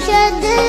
परिषद